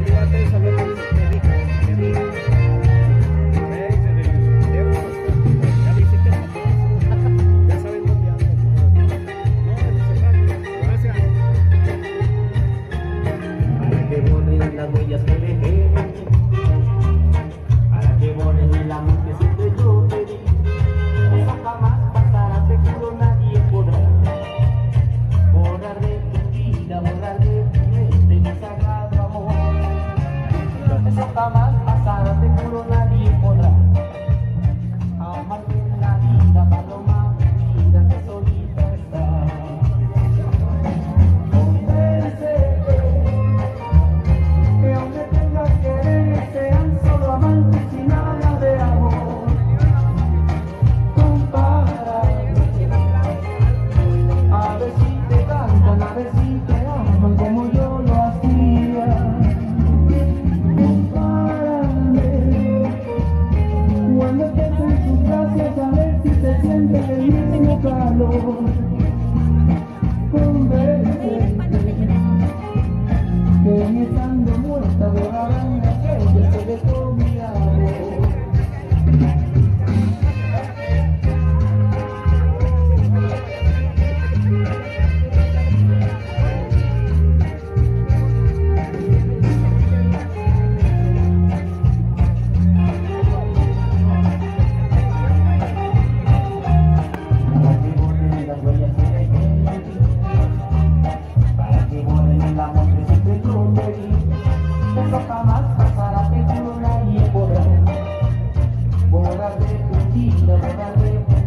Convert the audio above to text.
salúdate, salúdate. Mismo de tu